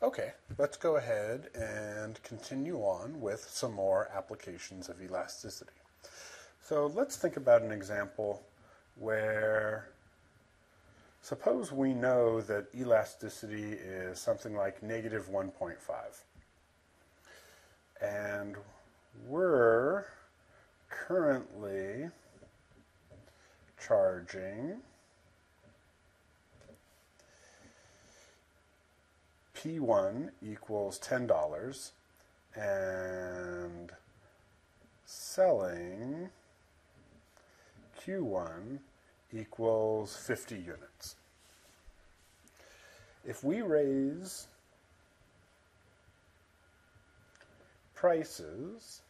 Okay, let's go ahead and continue on with some more applications of elasticity. So let's think about an example where suppose we know that elasticity is something like negative 1.5 and we're currently charging P1 equals $10 and selling Q1 equals 50 units. If we raise prices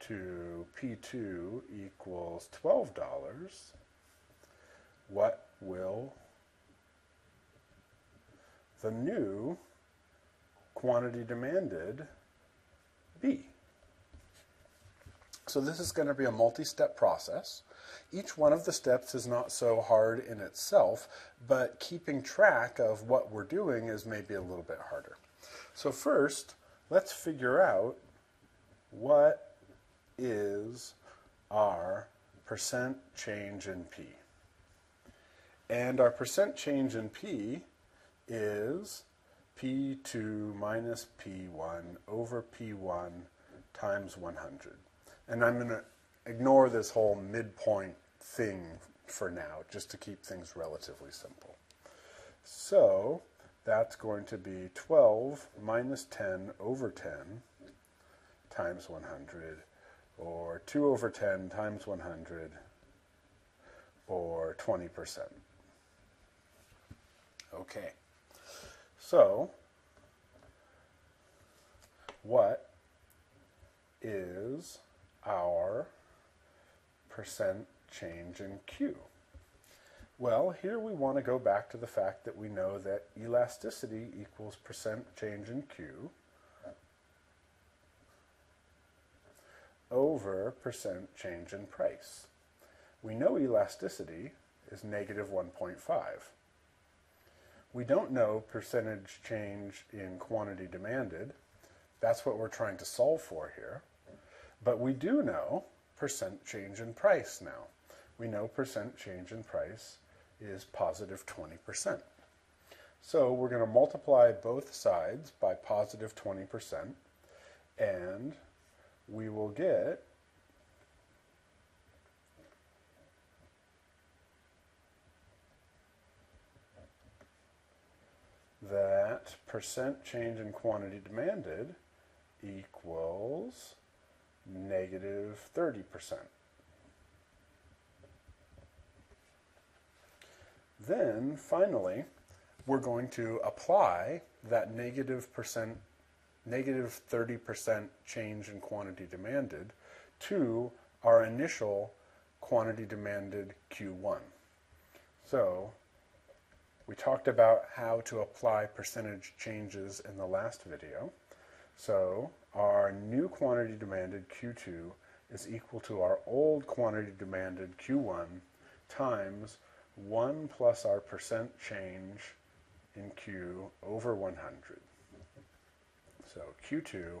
to P2 equals $12, what will the new quantity demanded be? So this is going to be a multi-step process. Each one of the steps is not so hard in itself, but keeping track of what we're doing is maybe a little bit harder. So first, let's figure out what is our percent change in P. And our percent change in P is P2 minus P1 over P1 times 100. And I'm going to ignore this whole midpoint thing for now, just to keep things relatively simple. So that's going to be 12 minus 10 over 10 times 100, or 2 over 10 times 100, or 20%. Okay. So, what is our percent change in Q? Well, here we want to go back to the fact that we know that elasticity equals percent change in Q over percent change in price. We know elasticity is negative 1.5. We don't know percentage change in quantity demanded. That's what we're trying to solve for here. But we do know percent change in price now. We know percent change in price is positive 20%. So we're going to multiply both sides by positive 20% and we will get that percent change in quantity demanded equals negative 30%. Then, finally, we're going to apply that negative percent, negative 30% change in quantity demanded to our initial quantity demanded Q1. So we talked about how to apply percentage changes in the last video. So our new quantity demanded Q2 is equal to our old quantity demanded Q1 times 1 plus our percent change in Q over 100. So Q2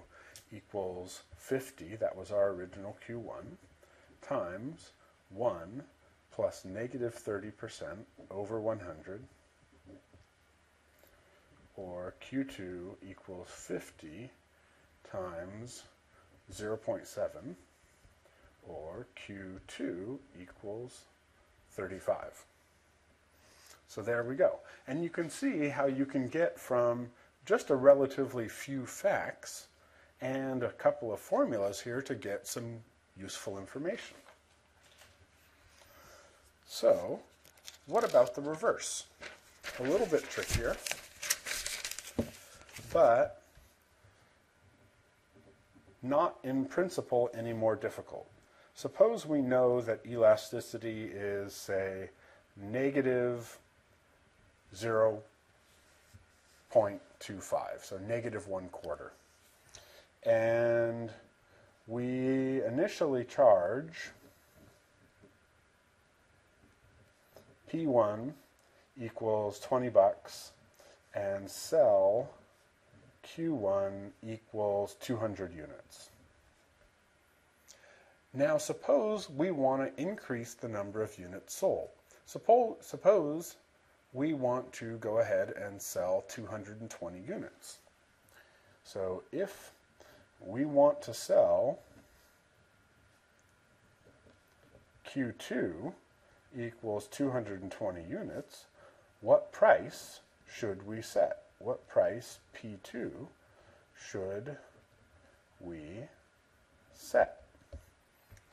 equals 50, that was our original Q1, times 1 plus negative 30% over 100 or Q2 equals 50 times 0.7 or Q2 equals 35. So there we go. And you can see how you can get from just a relatively few facts and a couple of formulas here to get some useful information. So, what about the reverse? A little bit trickier but not in principle any more difficult. Suppose we know that elasticity is, say, negative 0.25, so negative one quarter. And we initially charge P1 equals 20 bucks and sell Q1 equals 200 units. Now suppose we want to increase the number of units sold. Suppose, suppose we want to go ahead and sell 220 units. So if we want to sell Q2 equals 220 units, what price should we set? What price P2 should we set?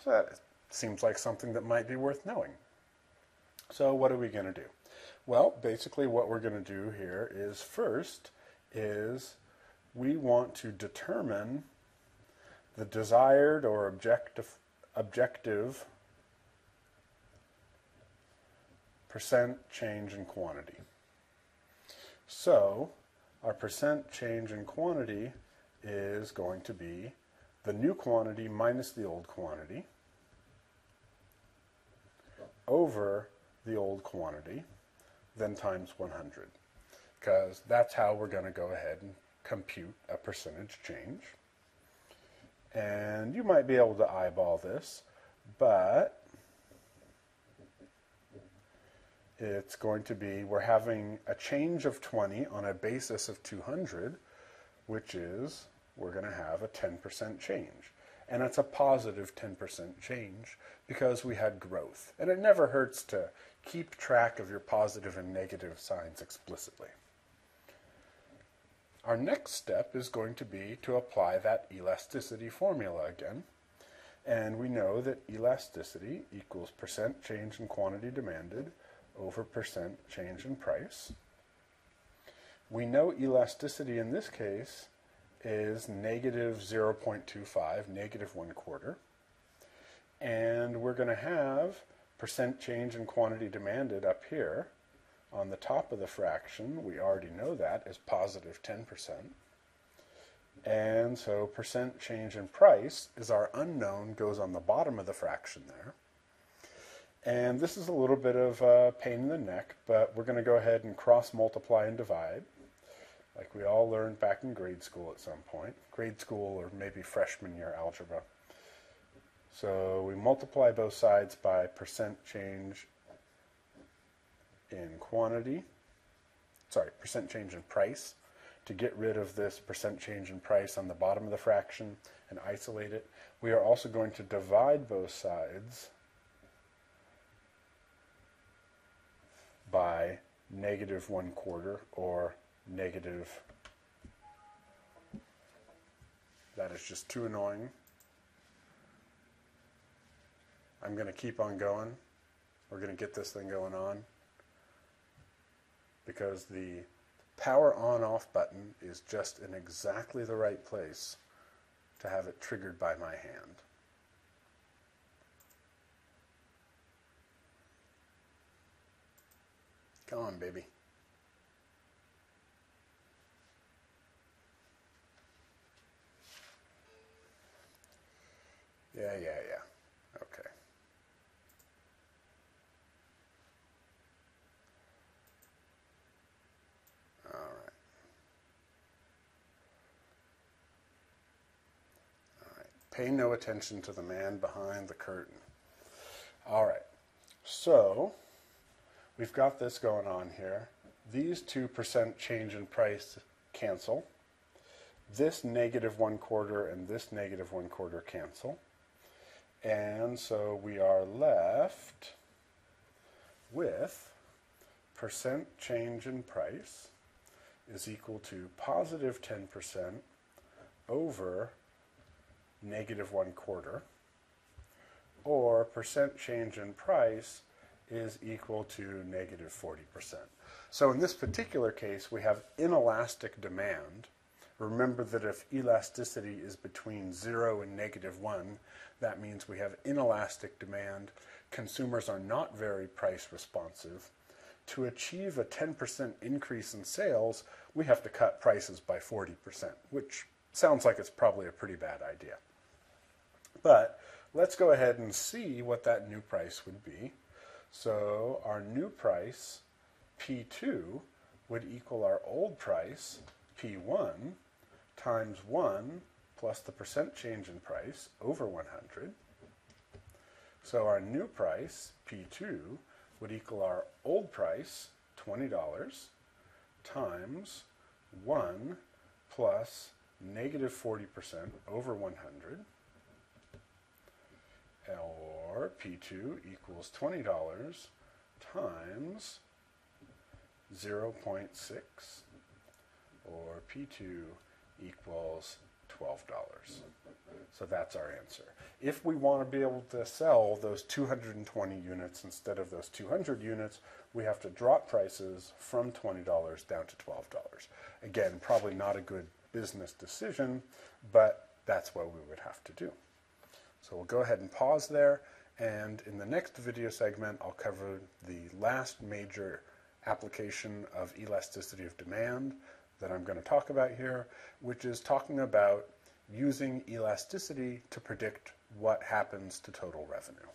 So that seems like something that might be worth knowing. So what are we going to do? Well, basically what we're going to do here is first is we want to determine the desired or objective objective percent change in quantity. So our percent change in quantity is going to be the new quantity minus the old quantity over the old quantity, then times 100. Because that's how we're going to go ahead and compute a percentage change. And you might be able to eyeball this, but it's going to be, we're having a change of 20 on a basis of 200, which is, we're going to have a 10% change. And it's a positive 10% change because we had growth. And it never hurts to keep track of your positive and negative signs explicitly. Our next step is going to be to apply that elasticity formula again. And we know that elasticity equals percent change in quantity demanded over percent change in price. We know elasticity in this case is negative 0.25, negative one quarter. And we're going to have percent change in quantity demanded up here on the top of the fraction. We already know that is positive 10%. And so percent change in price is our unknown, goes on the bottom of the fraction there. And this is a little bit of a pain in the neck, but we're going to go ahead and cross multiply and divide, like we all learned back in grade school at some point. Grade school or maybe freshman year algebra. So we multiply both sides by percent change in quantity, sorry, percent change in price, to get rid of this percent change in price on the bottom of the fraction and isolate it. We are also going to divide both sides by negative one quarter or negative. That is just too annoying. I'm going to keep on going. We're going to get this thing going on because the power on off button is just in exactly the right place to have it triggered by my hand. Come on, baby. Yeah, yeah, yeah. Okay. All right. All right. Pay no attention to the man behind the curtain. All right. So, we've got this going on here. These 2% change in price cancel. This negative one quarter and this negative one quarter cancel. And so we are left with percent change in price is equal to positive 10% over negative one quarter, or percent change in price is equal to negative 40%. So in this particular case, we have inelastic demand. Remember that if elasticity is between 0 and negative 1, that means we have inelastic demand. Consumers are not very price responsive. To achieve a 10% increase in sales, we have to cut prices by 40%, which sounds like it's probably a pretty bad idea. But let's go ahead and see what that new price would be. So our new price, P2, would equal our old price, P1, times 1 plus the percent change in price over 100. So our new price, P2, would equal our old price, $20, times 1 plus negative 40% over 100, or P2 equals $20 times 0.6, or P2 equals $12. So that's our answer. If we want to be able to sell those 220 units instead of those 200 units, we have to drop prices from $20 down to $12. Again, probably not a good business decision, but that's what we would have to do. So we'll go ahead and pause there, and in the next video segment, I'll cover the last major application of elasticity of demand that I'm going to talk about here, which is talking about using elasticity to predict what happens to total revenue.